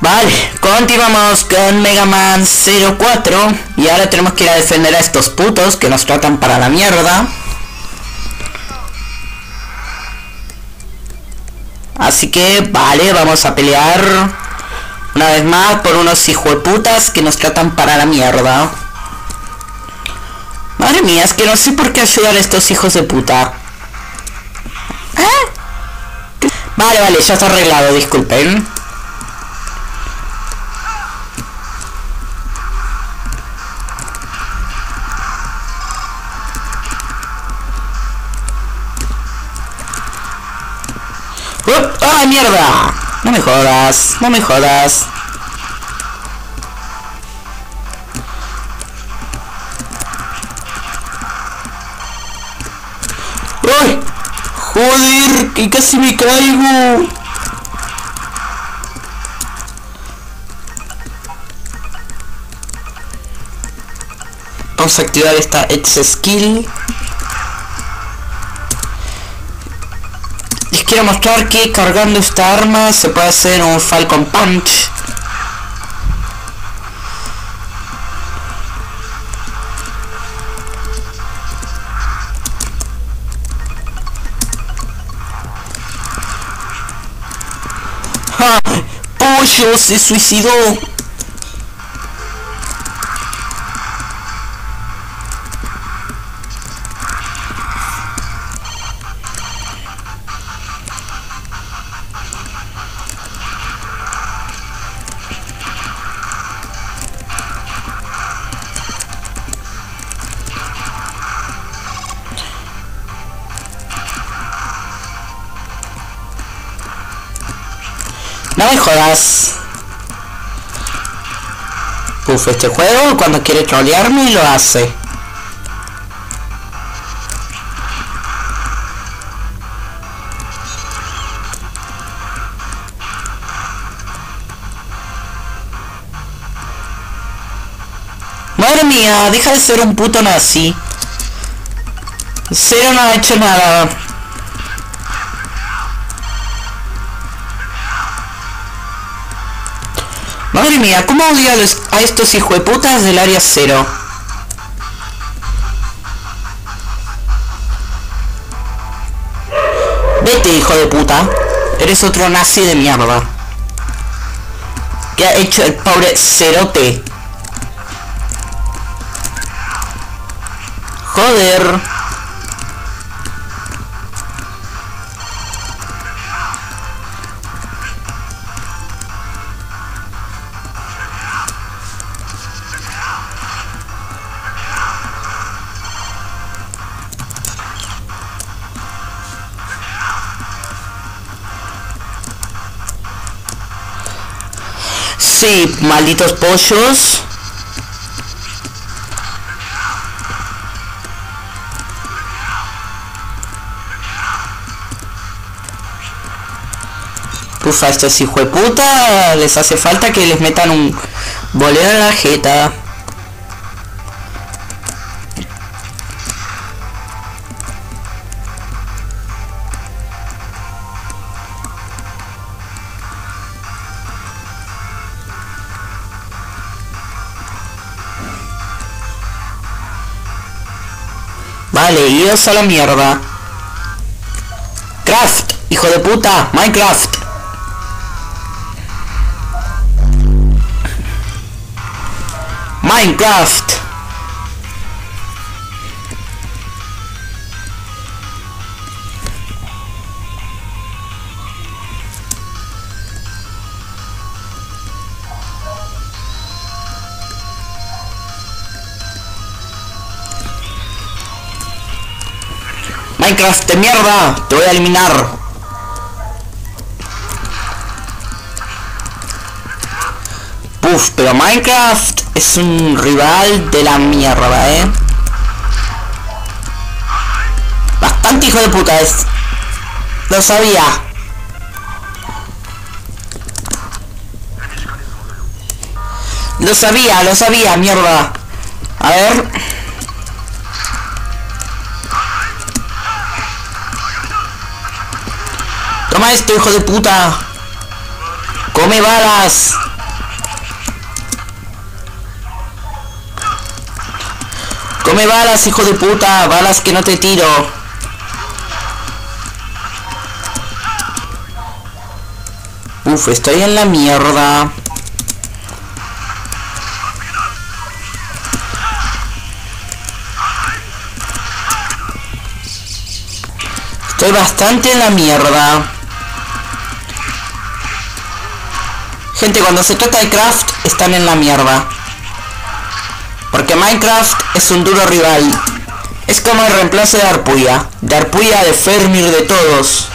Vale, continuamos con Mega Man 04 y ahora tenemos que ir a defender a estos putos que nos tratan para la mierda. Así que, vale, vamos a pelear una vez más por unos putas que nos tratan para la mierda. Madre mía, es que no sé por qué ayudar a estos hijos de puta. ¿Eh? Vale, vale, ya está arreglado, disculpen. ¡Ay, mierda! No me jodas, no me jodas. ¡Ay! ¡Joder! ¡Que casi me caigo! Vamos a activar esta X skill. Les quiero mostrar que cargando esta arma se puede hacer un Falcon Punch. ¡Ja! ¡Pollo se suicidó! No me jodas. Uf, este juego cuando quiere trolearme lo hace. Madre mía, deja de ser un puto nazi. Cero no ha hecho nada. Madre mía, ¿cómo odio a, los- a estos hijueputas del área cero? Vete, hijo de puta. Eres otro nazi de mierda. ¿Qué ha hecho el pobre cerote? Joder. Sí, malditos pollos. Uf, a estos hijueputa les hace falta que les metan un bolero en la jeta. Vale, idos a la mierda. Craft, hijo de puta, Minecraft. Minecraft. De mierda, te voy a eliminar. Uf, pero Minecraft es un rival de la mierda, eh. Bastante hijo de puta es. Lo sabía. Lo sabía, lo sabía, mierda. A ver. Esto, hijo de puta. ¡Come balas! ¡Come balas, hijo de puta! ¡Balas que no te tiro! Uf, estoy en la mierda. Estoy bastante en la mierda. Gente, cuando se trata de craft, están en la mierda. Porque Minecraft es un duro rival. Es como el reemplazo de Arpuya. De Arpuya, de Fermir, de todos.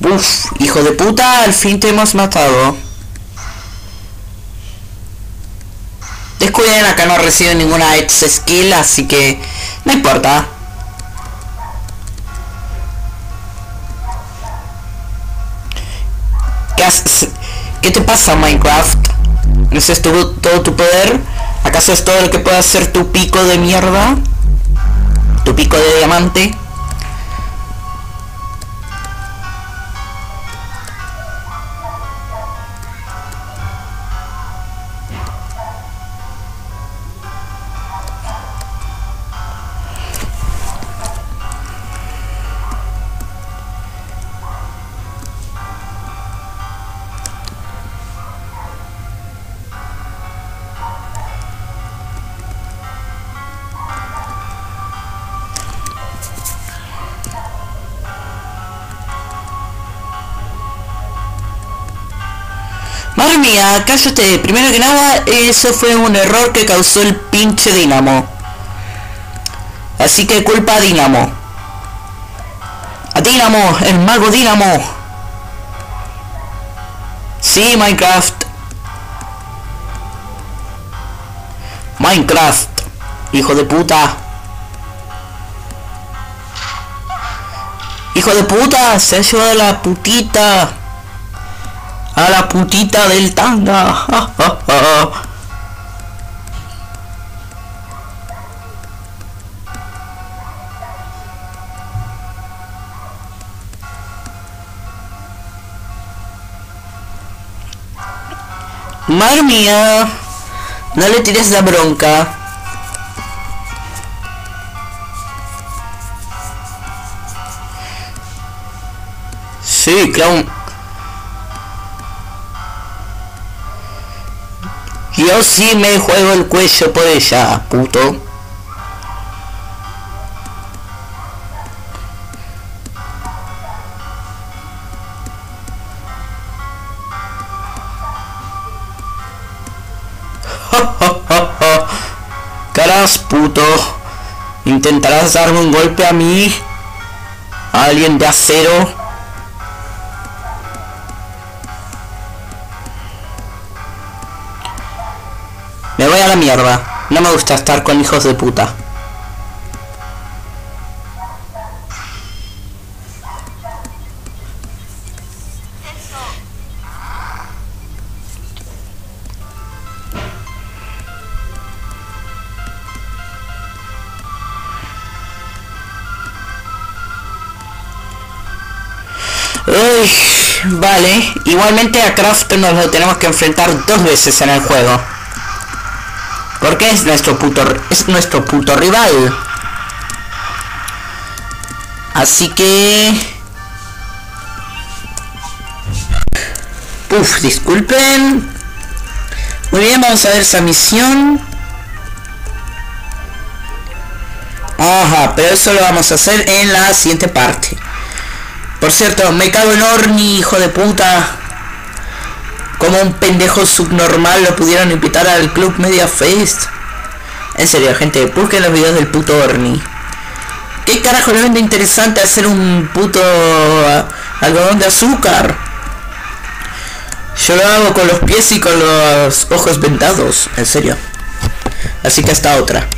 Uf, hijo de puta, al fin te hemos matado. Descuiden, acá no recibe ninguna X skill, así que no importa. ¿Qué, te pasa Minecraft? ¿No es todo, todo tu poder? ¿Acaso es todo lo que puede hacer tu pico de mierda? ¿Tu pico de diamante? Mía, cállate. Primero que nada, eso fue un error que causó el pinche Dinamo. Así que culpa a Dinamo. A Dinamo, el mago Dinamo. Sí, Minecraft. Minecraft. Hijo de puta. Hijo de puta, se ha llevado la putita a la putita del tanga. Madre mía, no le tires la bronca. Sí, clown. Yo sí me juego el cuello por ella, puto. Caras, puto. ¿Intentarás darme un golpe a mí? ¿A alguien de acero? La mierda. No me gusta estar con hijos de puta. Vale, igualmente a Craft nos lo tenemos que enfrentar dos veces en el juego. Porque es nuestro puto es nuestro puto rival. Así que Uf, disculpen. Muy bien, vamos a ver esa misión. Ajá, pero eso lo vamos a hacer en la siguiente parte. Por cierto, me cago en Orni, hijo de puta. Como un pendejo subnormal lo pudieron invitar al Club Media Fest. En serio, gente, busquen los videos del puto Orni. ¿Qué carajo le vende interesante hacer un puto algodón de azúcar? Yo lo hago con los pies y con los ojos vendados, en serio. Así que hasta otra.